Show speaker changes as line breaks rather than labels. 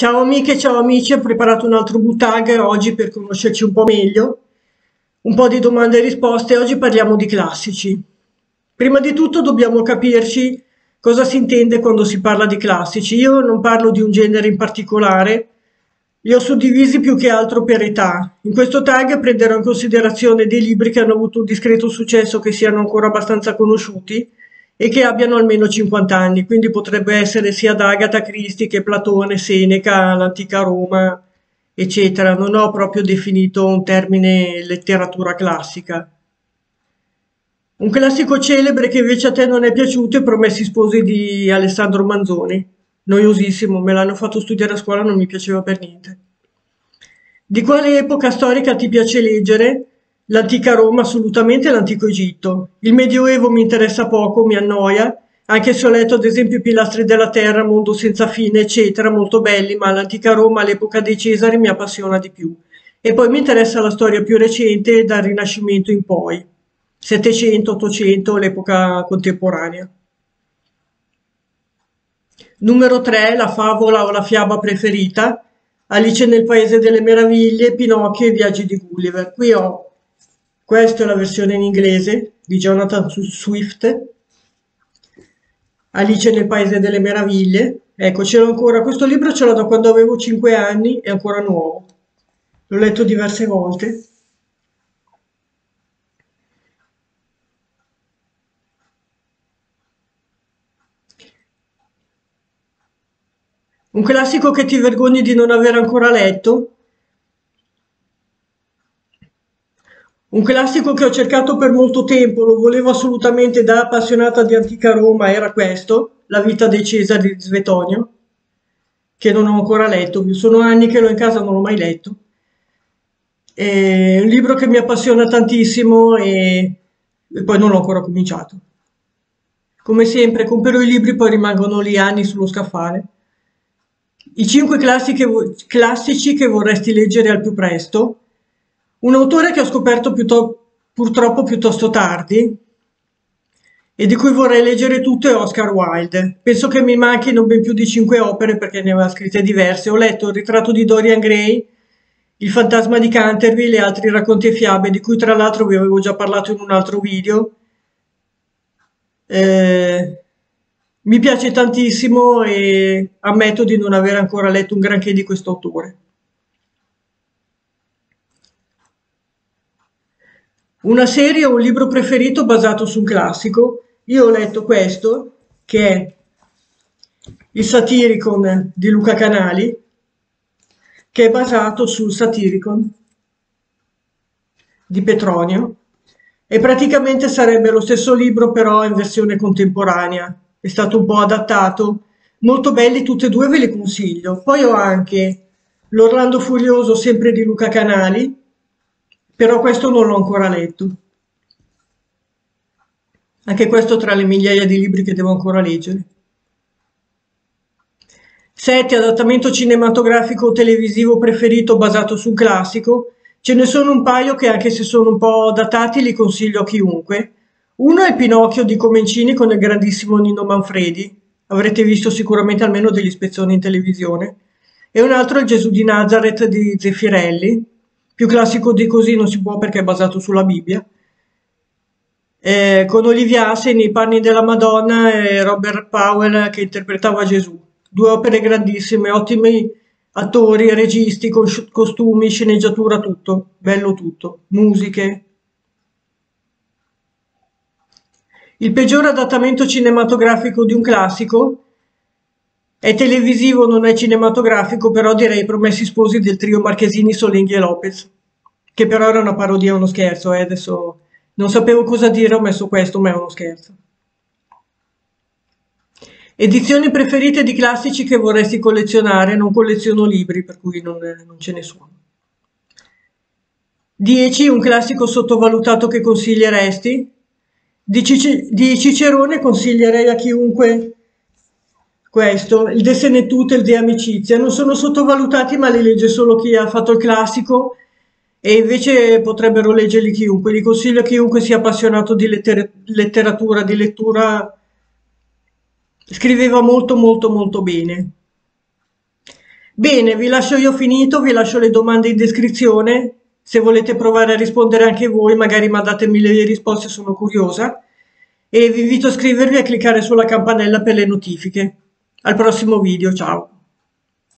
Ciao amiche, ciao amici, ho preparato un altro bootag oggi per conoscerci un po' meglio, un po' di domande e risposte. Oggi parliamo di classici. Prima di tutto dobbiamo capirci cosa si intende quando si parla di classici. Io non parlo di un genere in particolare, li ho suddivisi più che altro per età. In questo tag prenderò in considerazione dei libri che hanno avuto un discreto successo, che siano ancora abbastanza conosciuti, e che abbiano almeno 50 anni, quindi potrebbe essere sia da Agatha Christie che Platone, Seneca, l'antica Roma, eccetera. Non ho proprio definito un termine letteratura classica. Un classico celebre che invece a te non è piaciuto è Promessi sposi di Alessandro Manzoni. Noiosissimo, me l'hanno fatto studiare a scuola, non mi piaceva per niente. Di quale epoca storica ti piace leggere? L'antica Roma, assolutamente l'antico Egitto. Il Medioevo mi interessa poco, mi annoia, anche se ho letto ad esempio i Pilastri della Terra, Mondo senza fine, eccetera, molto belli, ma l'antica Roma all'epoca dei Cesari mi appassiona di più. E poi mi interessa la storia più recente, dal Rinascimento in poi, 700, 800, l'epoca contemporanea. Numero 3, la favola o la fiaba preferita, Alice nel Paese delle Meraviglie, Pinocchio e i Viaggi di Gulliver. Qui ho questa è la versione in inglese di Jonathan Swift. Alice nel Paese delle Meraviglie. Ecco, ce l'ho ancora. Questo libro ce l'ho da quando avevo 5 anni, è ancora nuovo. L'ho letto diverse volte. Un classico che ti vergogni di non aver ancora letto? Un classico che ho cercato per molto tempo, lo volevo assolutamente da appassionata di antica Roma, era questo, La vita dei Cesari di Svetonio, che non ho ancora letto, sono anni che l'ho in casa, non l'ho mai letto. È un libro che mi appassiona tantissimo e, e poi non l'ho ancora cominciato. Come sempre, compro i libri, poi rimangono lì anni sullo scaffale. I cinque classici che vorresti leggere al più presto, un autore che ho scoperto piuttosto, purtroppo piuttosto tardi e di cui vorrei leggere tutto è Oscar Wilde. Penso che mi manchino ben più di cinque opere perché ne aveva scritte diverse. Ho letto Il ritratto di Dorian Gray, Il fantasma di Canterville e altri racconti e fiabe di cui tra l'altro vi avevo già parlato in un altro video. Eh, mi piace tantissimo e ammetto di non aver ancora letto un granché di questo autore. Una serie o un libro preferito basato su un classico. Io ho letto questo, che è il Satiricon di Luca Canali, che è basato sul Satiricon di Petronio e praticamente sarebbe lo stesso libro però in versione contemporanea. È stato un po' adattato. Molto belli tutti e due, ve li consiglio. Poi ho anche L'Orlando Furioso, sempre di Luca Canali, però questo non l'ho ancora letto. Anche questo tra le migliaia di libri che devo ancora leggere. 7. Adattamento cinematografico o televisivo preferito basato su un classico. Ce ne sono un paio che anche se sono un po' datati li consiglio a chiunque. Uno è Pinocchio di Comencini con il grandissimo Nino Manfredi. Avrete visto sicuramente almeno degli spezzoni in televisione. E un altro è il Gesù di Nazareth di Zeffirelli, più classico di così non si può perché è basato sulla Bibbia. Eh, con Olivia Hasse nei panni della Madonna e Robert Powell che interpretava Gesù. Due opere grandissime, ottimi attori, registi, costumi, sceneggiatura, tutto. Bello tutto. Musiche. Il peggior adattamento cinematografico di un classico è televisivo, non è cinematografico, però direi Promessi Sposi del trio Marchesini, Solenghi e Lopez, che però era una parodia, uno scherzo, eh? adesso non sapevo cosa dire, ho messo questo, ma è uno scherzo. Edizioni preferite di classici che vorresti collezionare, non colleziono libri, per cui non, non ce ne sono. 10. Un classico sottovalutato che consiglieresti? Di Cicerone consiglierei a chiunque questo, il De Senetute il De Amicizia, non sono sottovalutati ma li legge solo chi ha fatto il classico. E invece potrebbero leggerli chiunque, li consiglio a chiunque sia appassionato di letter letteratura, di lettura, scriveva molto molto molto bene. Bene, vi lascio io finito, vi lascio le domande in descrizione, se volete provare a rispondere anche voi, magari mandatemi le risposte, sono curiosa, e vi invito a iscrivervi e a cliccare sulla campanella per le notifiche. Al prossimo video, ciao!